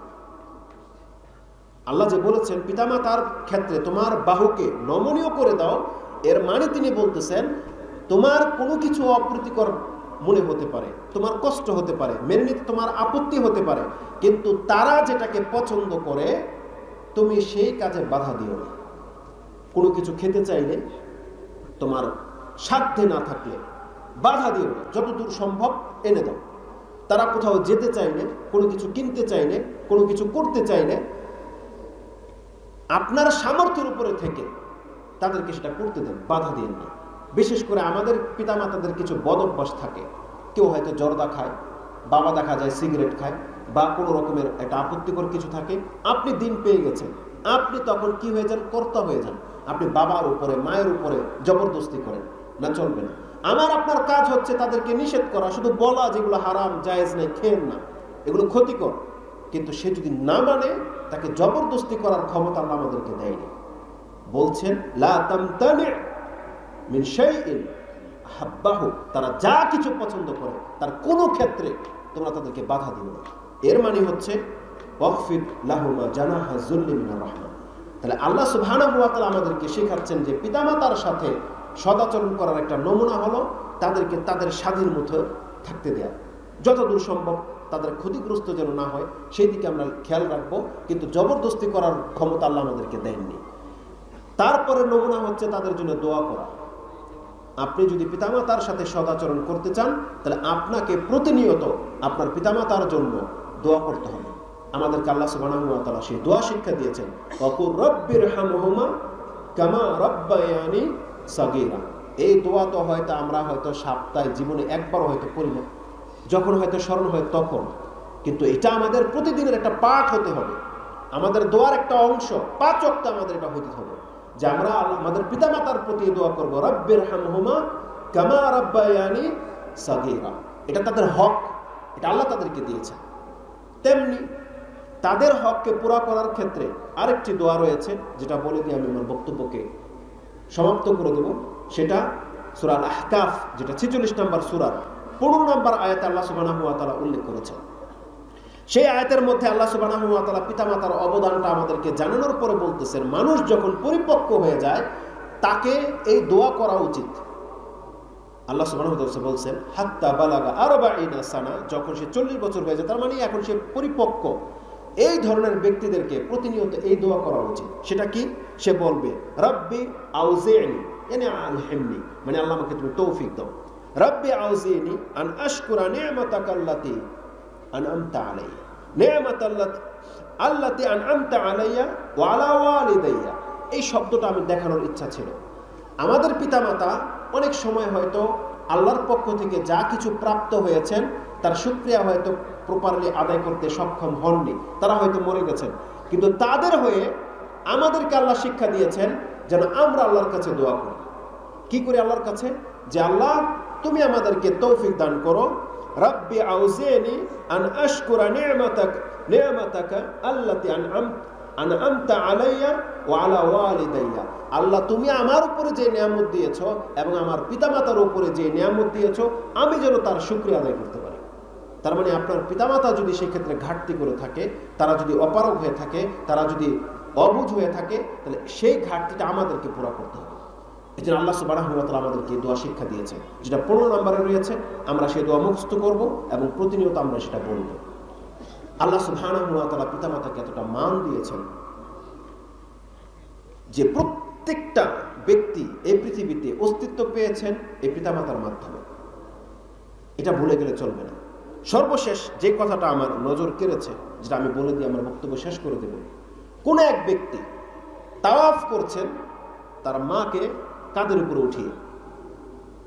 আল্লাহ যে বলেছেন, পিতামাতার ক্ষেত্রে তোমার বাহুকে নমনীয় করে দাও। এর মানে তিনি বলতেছেন, তোমার কোনো কিছু অপ্রীতিকর মনে হতে পারে, তোমার কষ্ট হতে পারে, মেনে নিতে তোমার আপত্তি হতে পারে, কিন্তু তারা যেটাকে পছন্দ করে, তুমি সেই কাজে বাধা দিও না। কোনো কিছু খেতে চাইলে, তোমার সাধ্যে না থাকলে বাধা দিও না, যতদূর সম্ভব এনে দাও। তারা কোথাও যেতে চাইলে, কোনো কিছু কিনতে চাইলে, কোনো কিছু করতে চাইলে আপনার সামর্থ্যের উপরে থেকে তাদেরকে সেটা করতে দেন, বাধা দিন না। বিশেষ করে আমাদের পিতামাতাদের কিছু বদ অভ্যাস থাকে। কেউ হয়তো জর্দা খায়, বাবা দেখা যায় সিগারেট খায় বা কোনো রকমের একটা আপত্তিকর কিছু থাকে। আপনি দিন পেয়ে গেছেন। আপনি তখন কি হয়ে যান? কর্তা হয়ে যান। আপনি বাবার উপরে, মায়ের উপরে জবরদস্তি করেন। না, চলবে না। আমার আপনার কাজ হচ্ছে তাদেরকে নিষেধ করা, শুধু বলা যেগুলো হারাম, জায়েজ নেই খেয়েন না। এগুলো ক্ষতিকর। কিন্তু সে যদি না মানে তাকে জবরদস্তি করার ক্ষমতা আল্লাহ আমাদেরকে দেয়নি। বলছেন তারা যা কিছু পছন্দ করে, তার কোনো ক্ষেত্রে তোমরা তাদেরকে বাধা দিও না। এর মানে হচ্ছে জানাহা তাহলে আল্লাহ সুবহানাহু ওয়া তাআলা আমাদেরকে শেখাচ্ছেন যে, পিতামাতার সাথে সদাচরণ করার একটা নমুনা হলো তাদেরকে তাদের স্বাধীন মতো থাকতে দেয়া। যতদূর সম্ভব তাদের ক্ষতিগ্রস্ত যেন না হয় সেই দিকে আমরা খেয়াল রাখব। কিন্তু জবরদস্তি করার ক্ষমতা আল্লাহ আমাদেরকে দেননি। তারপরে নমুনা হচ্ছে তাদের জন্য দোয়া করা। আপনি যদি পিতামাতার সাথে সদাচরণ করতে চান, তাহলে আপনাকে প্রতিনিয়ত আপনার পিতামাতার জন্য দোয়া করতে হবে। আমাদেরকে আল্লাহ সুবাহ সেই দোয়া শিক্ষা দিয়েছেন কামা এই দোয়া তো হয়তো আমরা হয়তো সপ্তাহে জীবনে একবার হয়তো করি না। যখন হয়তো স্মরণ হয় তখন। কিন্তু এটা আমাদের প্রতিদিনের একটা পাঠ হতে হবে। আমাদের দোয়ার একটা অংশ, পাঁচ অক্ট আমাদের এটা হতে হবে। যে আমরা আমাদের পিতামাতার প্রতি দোয়া করব, রব্বের হামহুমা কামা রব্বায়ানি সাগিরা। এটা তাদের হক, এটা আল্লাহ তাদেরকে দিয়েছে তেমনি তাদের হককে পুরা করার ক্ষেত্রে আরেকটি দোয়া রয়েছে, যেটা বলে দিয়ে আমি আমার বক্তব্যকে সমাপ্ত করে দেব। সেটা সুরাল আহকাফ, যেটা ছেচল্লিশ নম্বর সুরার। পনেরো নম্বর আয়াতে আল্লাহ সুবাহ উল্লেখ করেছেন। সেই আয়াতের মধ্যে আল্লাহ সুবাহ পিতামাতার অবদানটা আমাদেরকে জানানোর পরে বলতেছেন, মানুষ যখন পরিপক্ক হয়ে যায়, তাকে এই দোয়া করা উচিত। আল্লাহ সুবাহ বলছেন, হাত্তা বালাগা আরও সানা যখন সে চল্লিশ বছর হয়ে যায়, তার মানে এখন সে পরিপক্ক। এই ধরনের ব্যক্তিদেরকে প্রতিনিয়ত এই দোয়া করা উচিত। সেটা কি? সে বলবে, রব্বি আলহেমনি মানে আল্লাহ আমাকে তুমি তৌফিক দাও। রব্বি আউজেনি আন আশকুরা আন আমতা আলাইয়া। আন আমতা আলাইয়া ওয়ালা ওয়ালিদাইয়া। এই শব্দটা আমি দেখানোর ইচ্ছা ছিল। আমাদের পিতামাতা অনেক সময় হয়তো আল্লাহর পক্ষ থেকে যা কিছু প্রাপ্ত হয়েছেন, তার সুক্রিয়া হয়তো প্রপারলি আদায় করতে সক্ষম হননি। তারা হয়তো মরে গেছেন। কিন্তু তাদের হয়ে আমাদেরকে আল্লাহ শিক্ষা দিয়েছেন যেন আমরা আল্লাহর কাছে দোয়া করি। কি করে আল্লাহর কাছে? যে আল্লাহ তুমি আমাদেরকে তৌফিক দান করো। রব্বি আউজেনি আন আশকুরা নিয়ামাতাক, নিয়ামাতাকা আল্লাতি আন আন আমতা আলাইয়া ও আলা ওয়ালিদাইয়া। আল্লাহ, তুমি আমার উপরে যে নিয়ামত দিয়েছ এবং আমার পিতামাতার উপরে যে নিয়ামত দিয়েছ, আমি যেন তার শুক্রিয়া আদায় করতে পারি। তার মানে আপনার পিতামাতা যদি সেক্ষেত্রে ঘাটতি করে থাকে, তারা যদি অপারগ হয়ে থাকে, তারা যদি অবুঝ হয়ে থাকে, তাহলে সেই ঘাটতিটা আমাদেরকে পুরো করতে হবে। এই জন্য আল্লাহ সুবাহ আমাদেরকে দোয়া শিক্ষা দিয়েছে। যেটা পনেরো নম্বরে রয়েছে, আমরা সেই দোয়া মুখস্থ করব এবং প্রতিনিয়ত আমরা সেটা বলব। আল্লাহ সুবাহ পিতামাতাকে এতটা মান দিয়েছেন যে প্রত্যেকটা ব্যক্তি এই পৃথিবীতে অস্তিত্ব পেয়েছেন এই পিতামাতার মাধ্যমে। এটা ভুলে গেলে চলবে না। সর্বশেষ যে কথাটা আমার নজর কেড়েছে, যেটা আমি বলে দিয়ে আমার বক্তব্য শেষ করে দেব। কোনো এক ব্যক্তি তাওয়াফ করছেন, তার মাকে কাঁধের উপরে উঠিয়ে,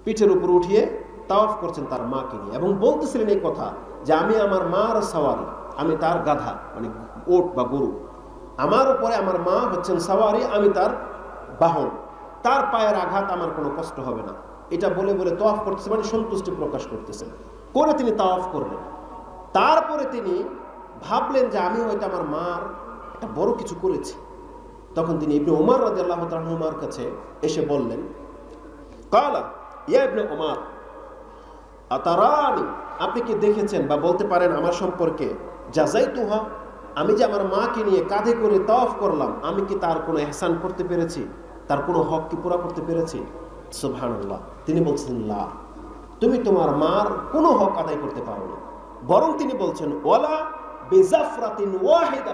পিঠের উপর উঠিয়ে তাওয়াফ করছেন তার মাকে নিয়ে। এবং বলতেছিলেন এই কথা যে, আমি আমার মার সাওয়ারি, আমি তার গাধা মানে ওট বা গরু, আমার উপরে আমার মা হচ্ছেন সাওয়ারি, আমি তার বাহন, তার পায়ের আঘাত আমার কোনো কষ্ট হবে না। এটা বলে বলে তাওয়াফ করতেছে মানে সন্তুষ্টি প্রকাশ করতেছেন করে তিনি তাওয়াফ করলেন। তারপরে তিনি ভাবলেন যে আমি হয়তো আমার মার একটা বড় কিছু করেছি। তখন তিনি ইবনে ওমর রাজি আল্লাহ তালুমার কাছে এসে বললেন, কালা, ইয়া ইবনে ওমর আতারানি, আপনি কি দেখেছেন বা বলতে পারেন আমার সম্পর্কে? যাজাই তুহা আমি যে আমার মাকে নিয়ে কাঁধে করে তফ করলাম, আমি কি তার কোনো এহসান করতে পেরেছি? তার কোনো হক কি পুরা করতে পেরেছি? সুবহানাল্লাহ। তিনি বলছেন লা তুমি তোমার মার কোনো হক আদায় করতে পারো না। বরং তিনি বলছেন, ওয়ালা বেজাফরাতিন ওয়াহিদা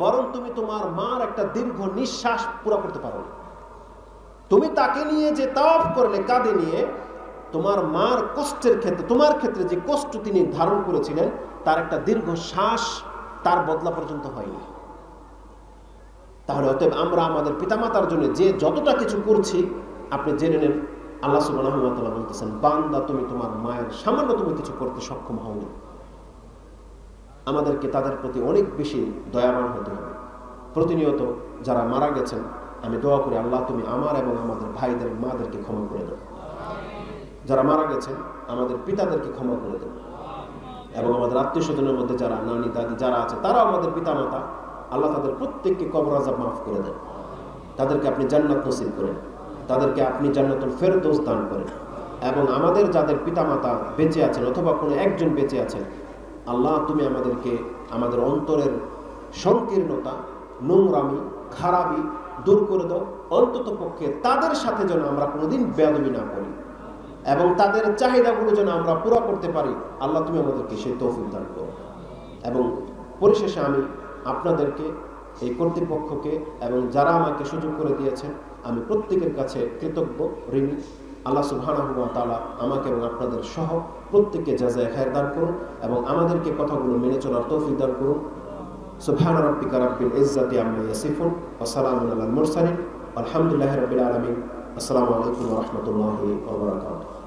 বরং তুমি তোমার মার একটা দীর্ঘ নিঃশ্বাস পুরা করতে পারো। না তুমি তাকে নিয়ে যে তাওয়াফ করলে, কাঁধে নিয়ে, তোমার মার কষ্টের ক্ষেত্রে, তোমার ক্ষেত্রে যে কষ্ট তিনি ধারণ করেছিলেন, তার একটা দীর্ঘ শ্বাস তার বদলা পর্যন্ত হয়নি। তাহলে অতএব আমরা আমাদের পিতামাতার জন্য যে যতটা কিছু করছি, আপনি জেনে নেন, আল্লাহ সুবাহ বলতেছেন, বান্দা তুমি তোমার মায়ের সামান্য তুমি কিছু করতে সক্ষম হওনি। আমাদেরকে তাদের প্রতি অনেক বেশি দয়াবান হতে হবে। প্রতিনিয়ত যারা মারা গেছেন, আমি দোয়া করি, আল্লাহ তুমি আমার এবং আমাদের ভাইদের, মাদেরকে ক্ষমা করে দাও। যারা মারা গেছেন, আমাদের পিতাদেরকে ক্ষমা করে দেন এবং আমাদের আত্মীয় স্বজনের মধ্যে যারা নানি, দাদি যারা আছে, তারাও আমাদের পিতা মাতা আল্লাহ তাদের প্রত্যেককে কবর আজাব মাফ করে দেন। তাদেরকে আপনি জান্নাত নসিব করেন। তাদেরকে আপনি জান্নাতুল ফেরদৌস দান করেন। এবং আমাদের যাদের পিতামাতা বেঁচে আছেন, অথবা কোনো একজন বেঁচে আছেন আল্লাহ, তুমি আমাদেরকে, আমাদের অন্তরের সংকীর্ণতা, নোংরামি, খারাপি দূর করে দাও। অন্তত পক্ষে তাদের সাথে যেন আমরা কোনোদিন বেদবি না করি এবং তাদের চাহিদাগুলো যেন আমরা পুরো করতে পারি। আল্লাহ, তুমি আমাদেরকে সেই তৌফিক দান করো। এবং পরিশেষে আমি আপনাদেরকে, এই কর্তৃপক্ষকে এবং যারা আমাকে সুযোগ করে দিয়েছেন, আমি প্রত্যেকের কাছে কৃতজ্ঞ, ঋণী। আল্লাহ সুবহানাহু আমাকে এবং আপনাদের সহ প্রত্যেককে যাজায় খায়ের দান করুন এবং আমাদেরকে কথাগুলো মেনে চলার তৌফিক দান করুন। সুবহান রাব্বিকা রাব্বিল ইজ্জাতি আম্মা ইয়াসিফুন ওয়া সালামুন আলাল মুরসালিন। আলহামদুলিল্লাহি রাব্বিল আলামিন। আসসালামু আলাইকুম ওয়া রাহমাতুল্লাহি ওয়া বারাকাতুহু।